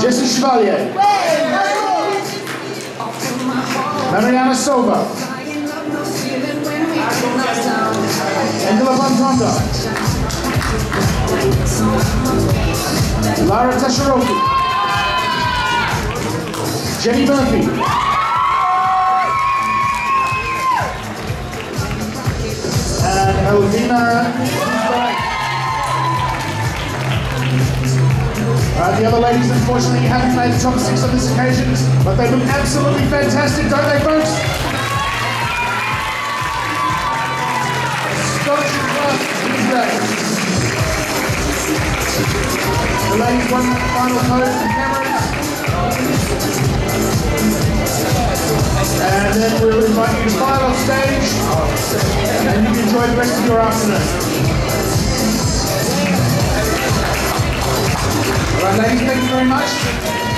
Jessy Chevalier. Mariana Sova. Angela Bontonda. Lara Tasharofi. Jenni Murphy. And Elvina Uh, the other ladies, unfortunately, haven't made the top six on this occasion, but they look absolutely fantastic, don't they, folks? The ladies won the final pose and cameras. And then we'll invite you to file off stage, and you can enjoy the rest of your afternoon. Right, ladies, thank you very much.